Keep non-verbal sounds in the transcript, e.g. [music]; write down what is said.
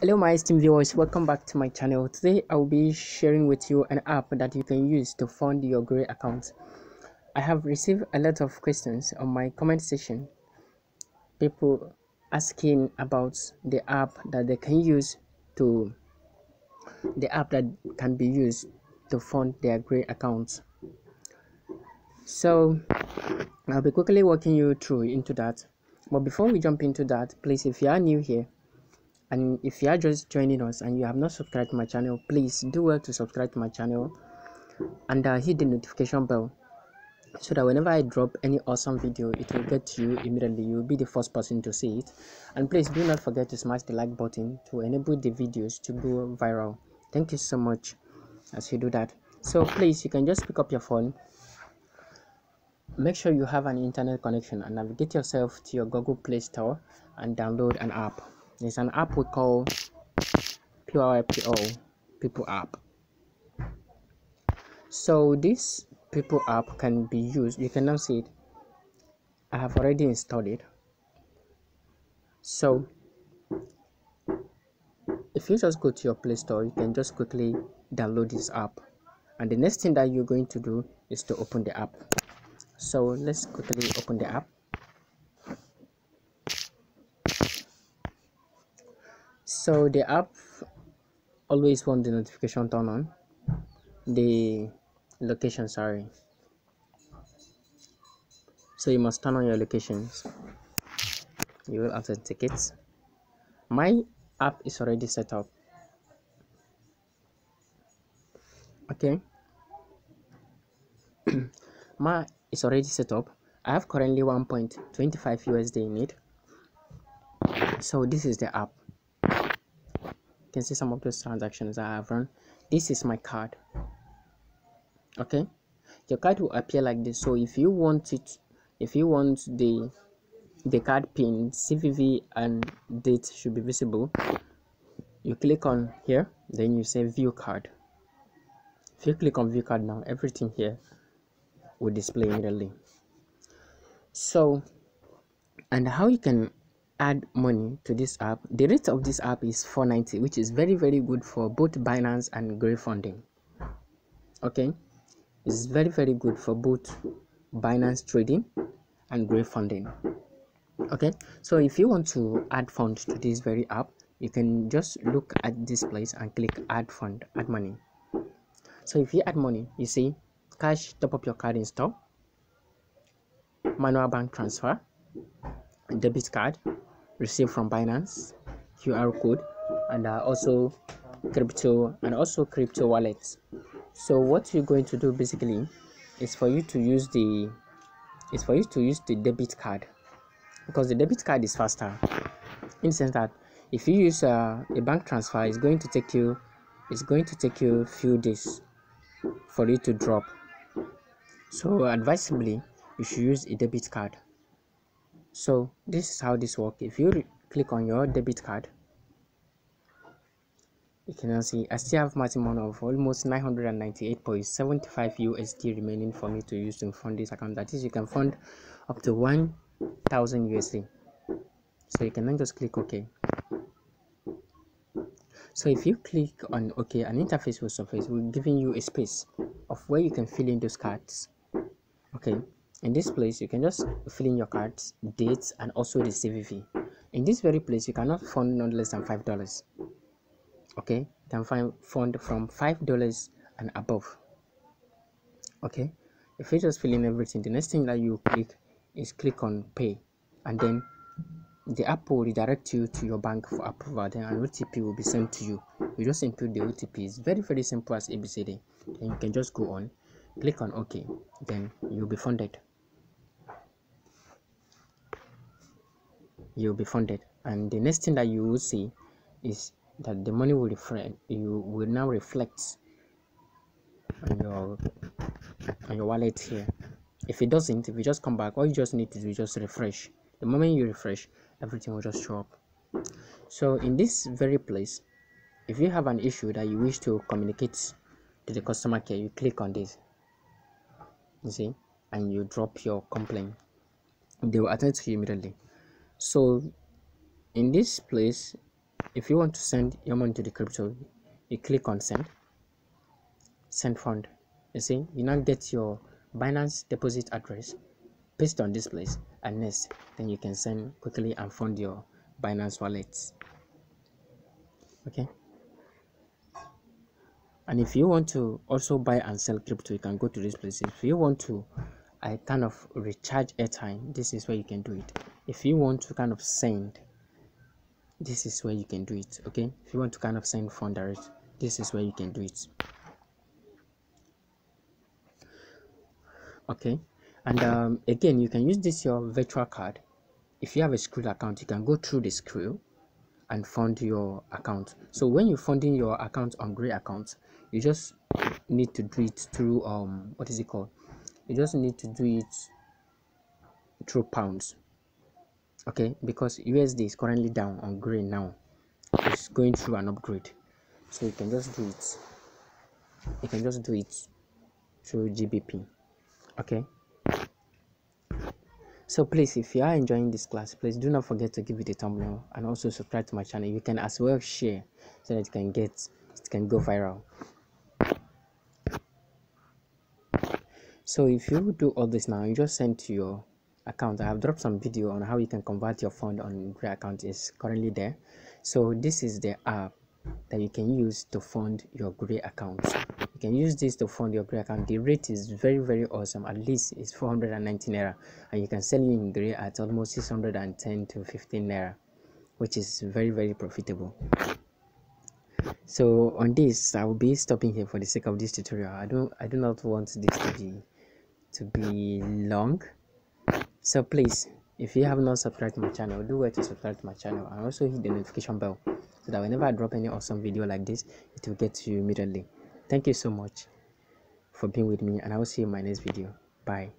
hello my esteemed viewers. Welcome back to my channel. Today i'll be sharing with you an app that you can use to fund your Grey account. I have received a lot of questions on my comment section. People asking about the app that they can use to the app that can be used to fund their Grey accounts. So i'll be quickly walking you through into that. But before we jump into that please if you are new here and if you are just joining us and you have not subscribed to my channel please do well to subscribe to my channel and uh, hit the notification bell so that whenever i drop any awesome video it will get to you immediately. You'll be the first person to see it. And please do not forget to smash the like button to enable the videos to go viral. Thank you so much as you do that. So please you can just pick up your phone. Make sure you have an internet connection and navigate yourself to your google play store and download an app there's an app we call PYPO Pyypl app. So this Pyypl app can be used. You can now see it. I have already installed it. So if you just go to your Play Store, you can just quickly download this app. And the next thing that you're going to do is to open the app. So let's quickly open the app. So the app always want the notification turn on. The location sorry. So you must turn on your locations. You will tickets. My app is already set up. Okay. [clears throat] My is already set up. I have currently 1.25 usd in it. So this is the app you can see some of those transactions I have run. This is my card. Okay? Your card will appear like this. So if you want it if you want the the card pin CVV and date should be visible. You click on here then you say view card. If you click on view card now everything here will display immediately. So and how you can add money to this app the rate of this app is 490 which is very very good for both binance and gray funding okay? It's very very good for both binance trading and gray funding okay? So if you want to add funds to this very app you can just look at this place and click add fund add money. So if you add money you see cash top up your card install manual bank transfer debit card received from Binance, QR code, and uh, also crypto and also crypto wallets. So what you're going to do basically is for you to use the is for you to use the debit card. Because the debit card is faster. In the sense that if you use uh, a bank transfer it's going to take you it's going to take you a few days for it to drop. So advisably you should use a debit card so this is how this works. If you click on your debit card you can now see I still have maximum of almost 998.75 USD remaining for me to use to fund this account. That is you can fund up to 1000 USD so you can then just click OK. So if you click on OK an interface will surface will giving you a space of where you can fill in those cards. Okay in this place you can just fill in your cards dates and also the cvv in this very place you cannot fund not less than five dollars. Okay? You can find fund from five dollars and above. Okay? If you just fill in everything the next thing that you click is click on pay. And then the app will redirect you to your bank for approval. Then an otp will be sent to you. You just input the otp it's very very simple as abcd and you can just go on click on ok then you'll be funded you'll be funded. And the next thing that you will see is that the money will reflect you will now reflect on your on your wallet here. If it doesn't if you just come back all you just need to do is just refresh. The moment you refresh everything will just show up. So in this very place if you have an issue that you wish to communicate to the customer care you click on this. You see? And you drop your complaint. They will attend to you immediately so in this place if you want to send your money to the crypto you click on send. Send fund. You see you now get your binance deposit address paste on this place and next then you can send quickly and fund your binance wallets okay? And if you want to also buy and sell crypto you can go to this place. If you want to i kind of recharge airtime this is where you can do it if you want to kind of send this is where you can do it okay? If you want to kind of send fund direct this is where you can do it. Okay? And um, again you can use this your virtual card. If you have a Skrill account you can go through the Skrill and fund your account. So when you're funding your account on Grey account you just need to do it through um what is it called? You just need to do it through pounds okay because usd is currently down on green now. It's going through an upgrade. So you can just do it. You can just do it through gbp okay? So please if you are enjoying this class please do not forget to give it a thumbnail and also subscribe to my channel. You can as well share so that it can get it can go viral. So if you do all this now you just send to your account. I have dropped some video on how you can convert your fund on Grey account is currently there. So this is the app that you can use to fund your Grey account. You can use this to fund your Grey account. The rate is very very awesome. At least it's 419 naira and you can sell in Grey at almost 610 to 15 naira which is very very profitable. So on this i will be stopping here for the sake of this tutorial. I don't i do not want this to be to be long so please if you have not subscribed to my channel do well to subscribe to my channel and also hit the notification bell so that whenever i drop any awesome video like this it will get to you immediately. Thank you so much for being with me and i will see you in my next video. Bye